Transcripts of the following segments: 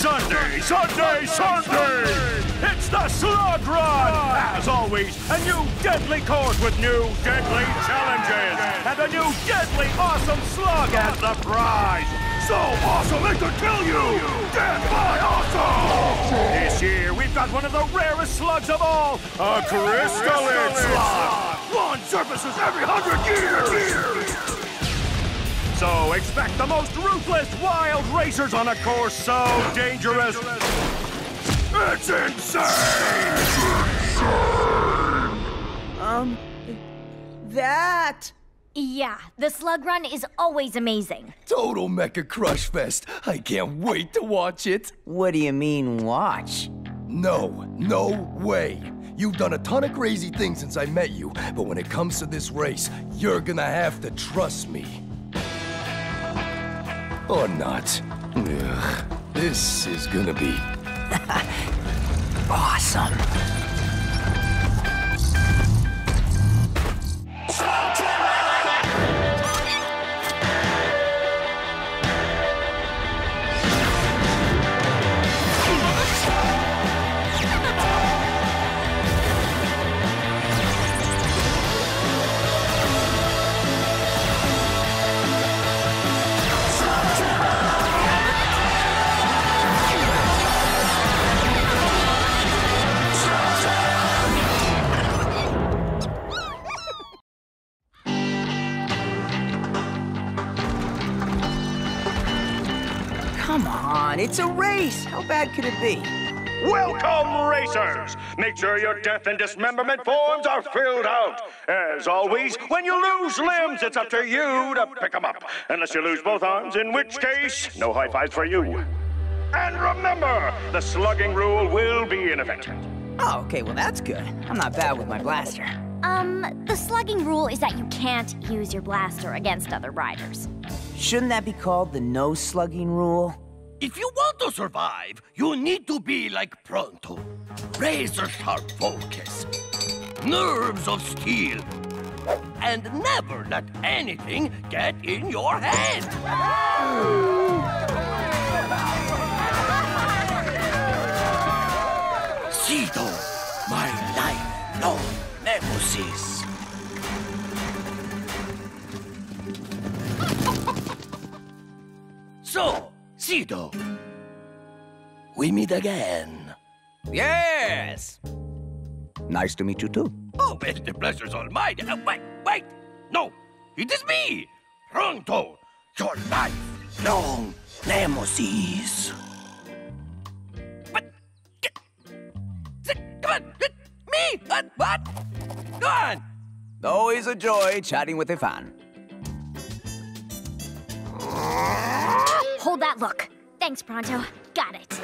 Sunday, Sunday, Sunday! It's the Slug Run! As always, a new deadly course with new deadly challenges! And a new deadly awesome slug as the prize! So awesome it could kill you! Death by awesome! This year, we've got one of the rarest slugs of all, a crystalline slug! One surfaces every hundred years! So expect the most ruthless wild racers on a course so dangerous. It's insane! Um, that. Yeah, the slug run is always amazing. Total Mecha Crush Fest. I can't wait to watch it. What do you mean, watch? No, no way. You've done a ton of crazy things since I met you, but when it comes to this race, you're gonna have to trust me. Or not. Ugh, this is gonna be Awesome. It's a race. How bad could it be? Welcome, racers! Make sure your death and dismemberment forms are filled out. As always, when you lose limbs, it's up to you to pick them up. Unless you lose both arms, in which case, no high fives for you. And remember, the slugging rule will be in effect. Oh, okay, well that's good. I'm not bad with my blaster. Um, the slugging rule is that you can't use your blaster against other riders. Shouldn't that be called the no slugging rule? If you want to survive, you need to be like Pronto. Razor sharp focus, nerves of steel, and never let anything get in your head. Cito, my lifelong nemesis. So, Cito, we meet again. Yes! Nice to meet you too. Oh, the pleasure's all mine. Uh, wait, wait! No, it is me, Pronto, your life long nemesis. But, get, come on, me, what, what? Go on. Always a joy chatting with a fan. Hold that look. Thanks, Pronto. Got it.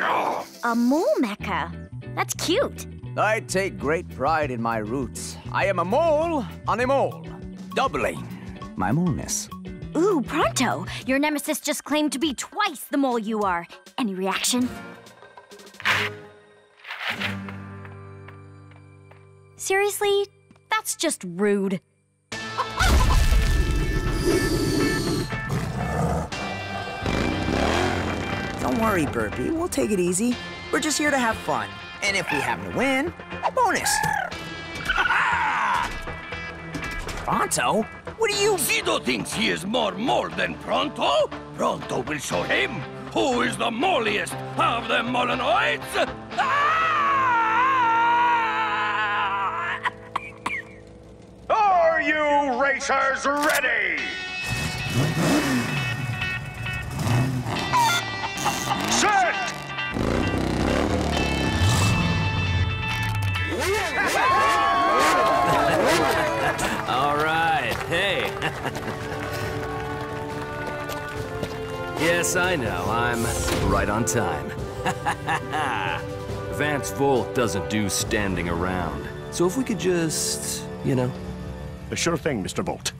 A mole mecha. That's cute. I take great pride in my roots. I am a mole on a mole, doubling my moleness. Ooh, Pronto, your nemesis just claimed to be twice the mole you are. Any reaction? Seriously? That's just rude. Don't worry, Burpy. We'll take it easy. We're just here to have fun. And if we happen to win, a bonus. Pronto? What do you... Cito thinks he is more mole than Pronto. Pronto will show him who is the molliest of the Molenoids. Ah! Are you racers ready? All right, hey. yes, I know, I'm right on time. Vance Volt doesn't do standing around. So if we could just, you know, The sure thing, Mr. Volt.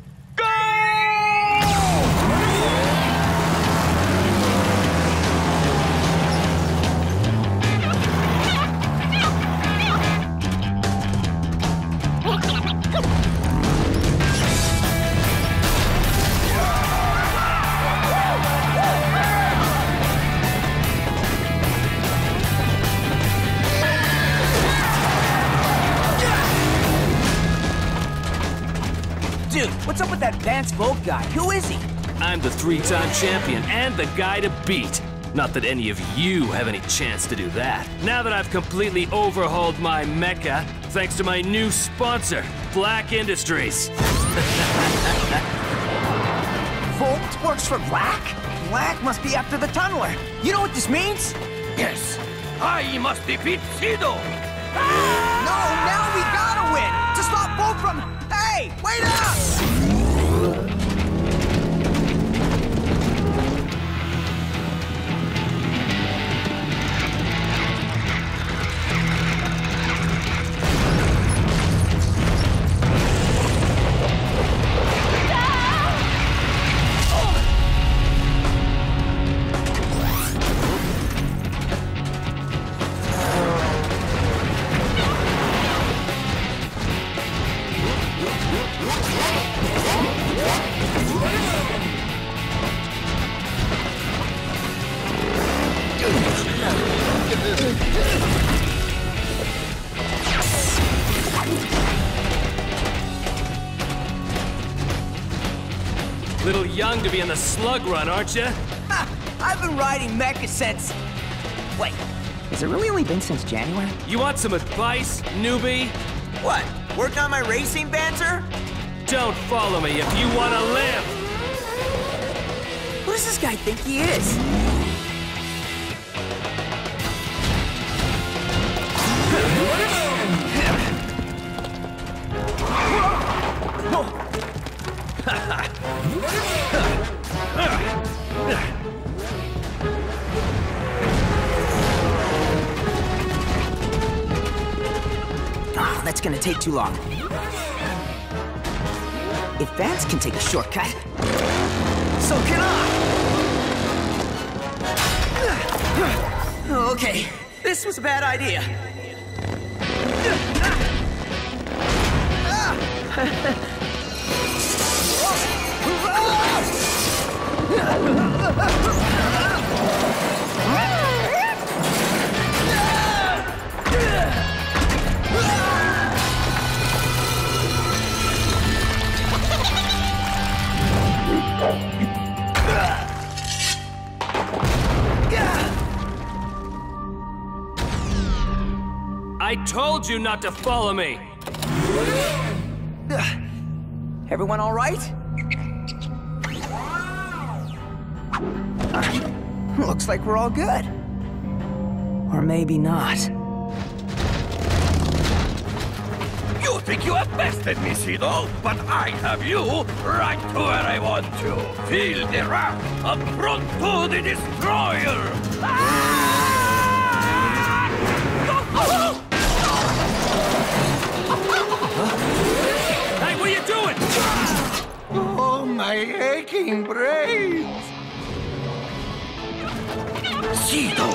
Up with Volt guy? Who is he? I'm the three-time champion and the guy to beat. Not that any of you have any chance to do that. Now that I've completely overhauled my mecha, thanks to my new sponsor, Blakk Industries. Volt works for Blakk? Blakk must be after the tunneler. You know what this means? Yes, I must defeat Sido. No, now we gotta win! To stop Volt from... Hey, wait up! Young to be in the slug run, aren't you? Ha! I've been riding mecha since... Wait, has it really only been since January? You want some advice, newbie? What? work on my racing banter? Don't follow me if you want to live! Who does this guy think he is? Oh, that's gonna take too long. If Vance can take a shortcut, so can I! Okay, this was a bad idea. I told you not to follow me! Everyone all right? Looks like we're all good. Or maybe not. You think you have bested me, Sido, but I have you right to where I want you. Feel the wrath of Pronto the Destroyer! Hey, aching brains! Sido!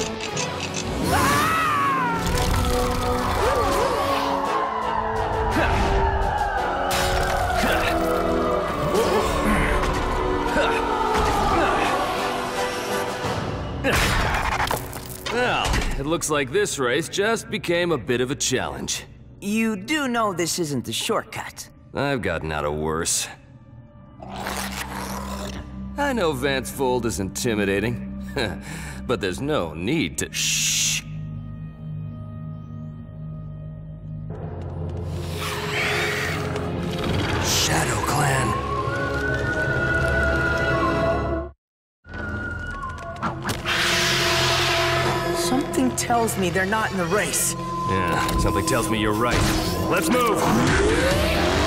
Well, it looks like this race just became a bit of a challenge. You do know this isn't the shortcut. I've gotten out of worse. I know Vance Volt is intimidating, but there's no need to shh. Shadow Clan. Something tells me they're not in the race. Yeah, something tells me you're right. Let's move!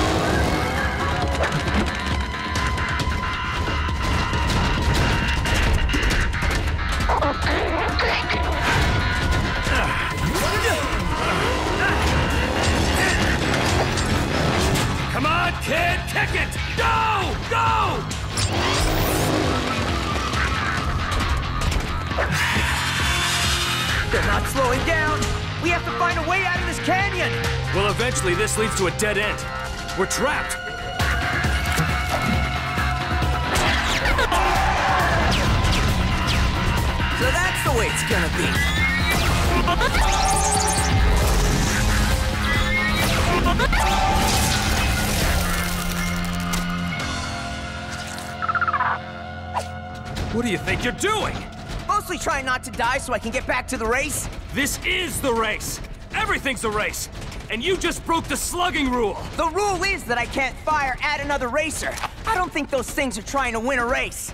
find a way out of this canyon! Well, eventually this leads to a dead end. We're trapped! So that's the way it's gonna be. What do you think you're doing? Mostly trying not to die so I can get back to the race. This is the race! Everything's a race. And you just broke the slugging rule. The rule is that I can't fire at another racer. I don't think those things are trying to win a race.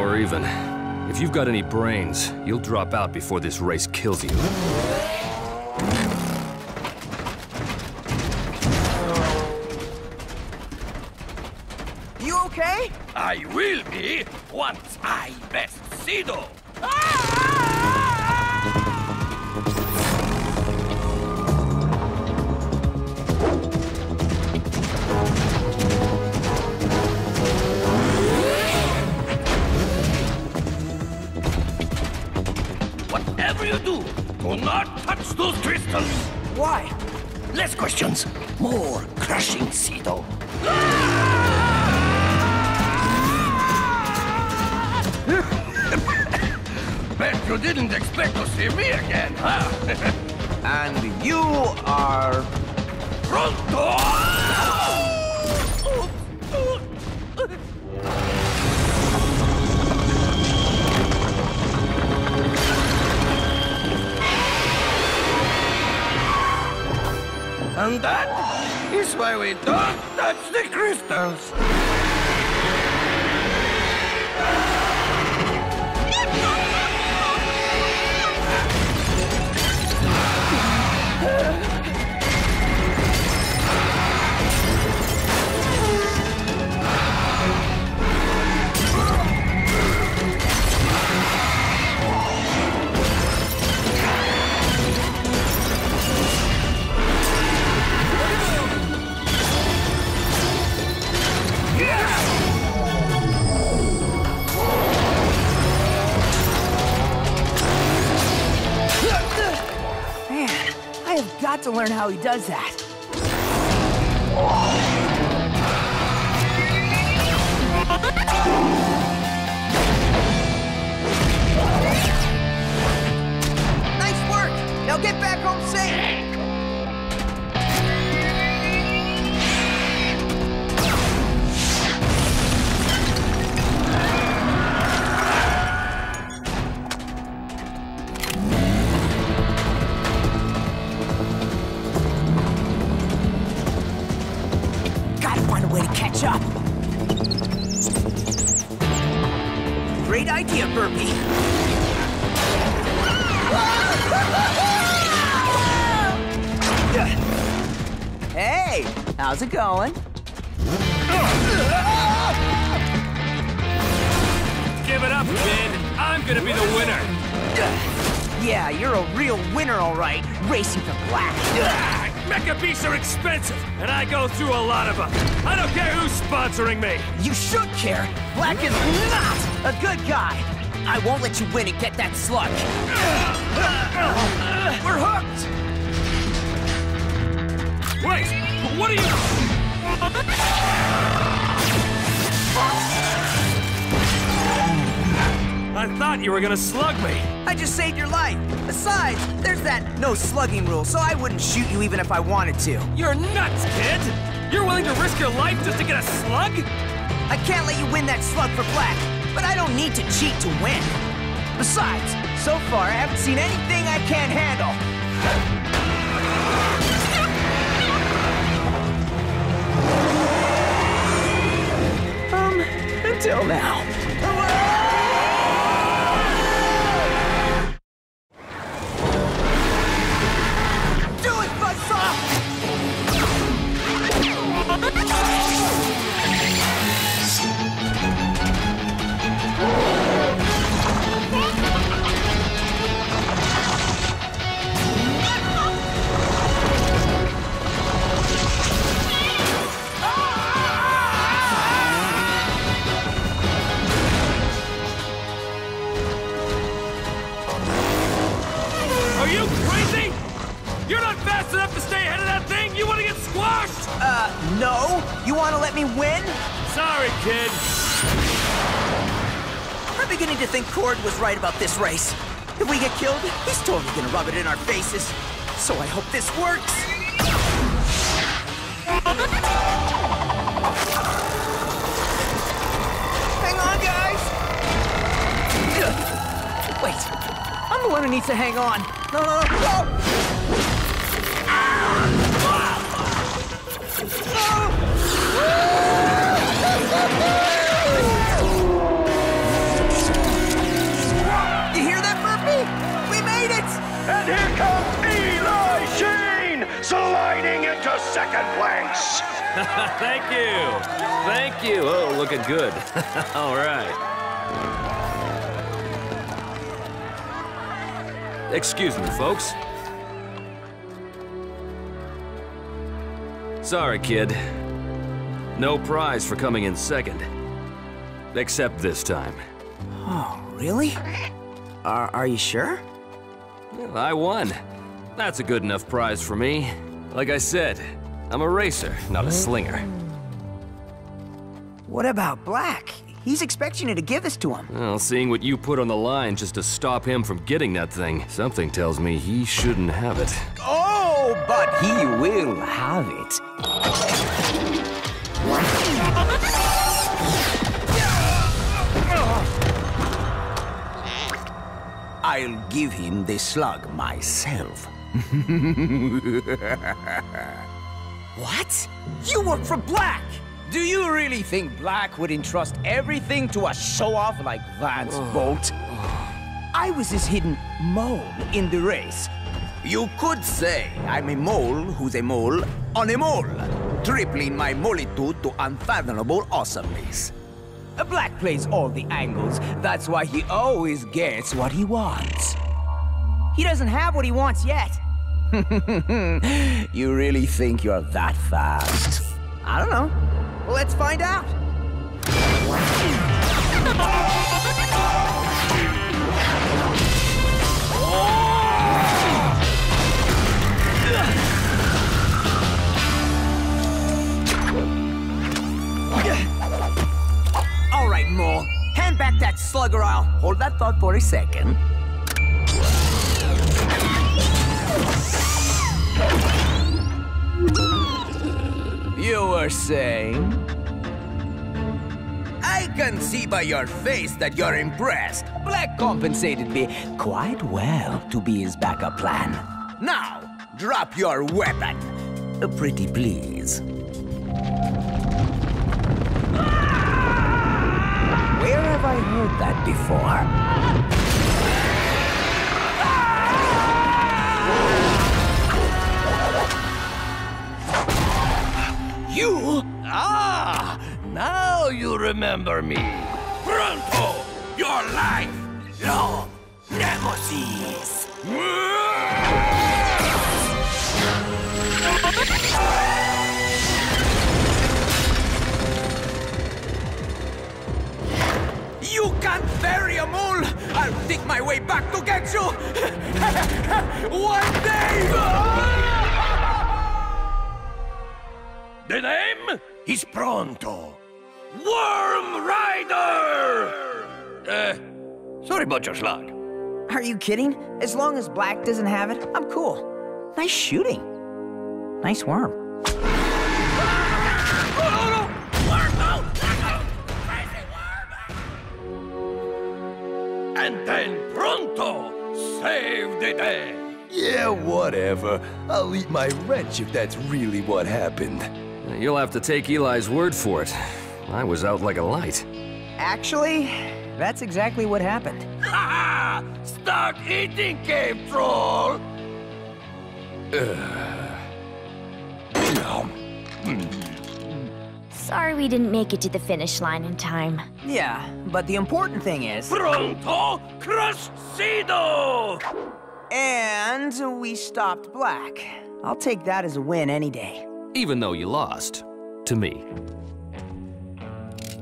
Now we're even. If you've got any brains, you'll drop out before this race kills you. You okay? I will be once I best Sido. Do, do not touch those crystals. Why? Less questions, more crushing Sido. Bet you didn't expect to see me again, huh? And you are... Pronto! And that is why we don't touch the crystals. does that. Nice work! Now get back home safe! I'm gonna be the winner. Yeah, you're a real winner, all right. Racing for Blakk. Mecha beasts are expensive, and I go through a lot of them. I don't care who's sponsoring me. You should care. Blakk is not a good guy. I won't let you win and get that slug. We're hooked. Wait, what are you? I thought you were gonna slug me. I just saved your life. Besides, there's that no slugging rule, so I wouldn't shoot you even if I wanted to. You're nuts, kid. You're willing to risk your life just to get a slug? I can't let you win that slug for Blakk, but I don't need to cheat to win. Besides, so far I haven't seen anything I can't handle. Um, until now. Kid. I'm beginning to think Kord was right about this race. If we get killed, he's totally gonna rub it in our faces. So I hope this works. Hang on, guys! Wait, I'm the one who needs to hang on. No, no, no, no! Second place. Thank you. Thank you. Oh, looking good. All right. Excuse me, folks. Sorry, kid. No prize for coming in second. Except this time. Oh, really? Are, are you sure? I won. That's a good enough prize for me. Like I said, I'm a racer, not a slinger. What about Blakk? He's expecting you to give this to him. Well, seeing what you put on the line just to stop him from getting that thing, something tells me he shouldn't have it. Oh, but he will have it. I'll give him the slug myself. what? You work for Blakk! Do you really think Blakk would entrust everything to a show-off like Vance Volt? I was his hidden mole in the race. You could say I'm a mole who's a mole on a mole, tripling my molitude to unfathomable awesomeness. Blakk plays all the angles, that's why he always gets what he wants. He doesn't have what he wants yet. you really think you're that fast? I don't know. Let's find out. All right, Mole. Hand back that slugger I'll hold that thought for a second. You were saying? I can see by your face that you're impressed. Blakk compensated me quite well to be his backup plan. Now, drop your weapon. Uh, Pretty please. Where have I heard that before? Remember me. Pronto! Your life long nemesis! You can't bury a mole! I'll dig my way back to get you! One day! The name is Pronto. Worm Rider! Uh, sorry about your slug. Are you kidding? As long as Blakk doesn't have it, I'm cool. Nice shooting. Nice worm. And then Pronto saved the day. Yeah, whatever. I'll eat my wrench if that's really what happened. You'll have to take Eli's word for it. I was out like a light. Actually, that's exactly what happened. Ha ha! Start eating, cave troll! Sorry we didn't make it to the finish line in time. Yeah, but the important thing is... Pronto Cruscido! And we stopped Blakk. I'll take that as a win any day. Even though you lost. To me.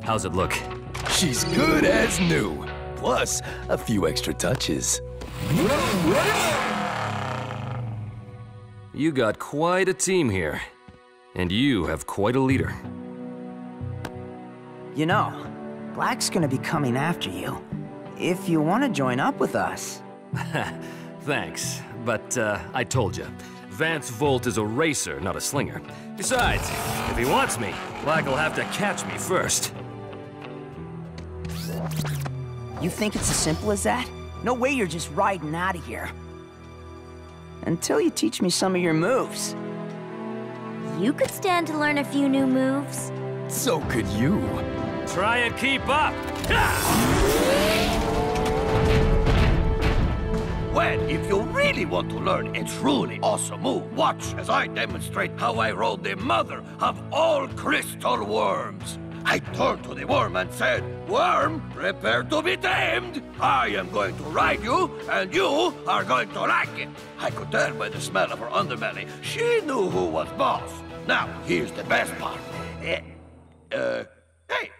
How's it look? She's good as new. Plus, a few extra touches. You got quite a team here. And you have quite a leader. You know, Blakk's gonna be coming after you. If you want to join up with us. Thanks, but uh, I told you. Vance Volt is a racer, not a slinger. Besides, if he wants me, Blakk will have to catch me first. You think it's as simple as that? No way you're just riding out of here. Until you teach me some of your moves. You could stand to learn a few new moves. So could you. Try and keep up! Well, if you really want to learn a truly awesome move, watch as I demonstrate how I rode the mother of all crystal worms. I turned to the worm and said, Worm, prepare to be tamed. I am going to ride you, and you are going to like it. I could tell by the smell of her underbelly. She knew who was boss. Now, here's the best part. Eh, uh, hey,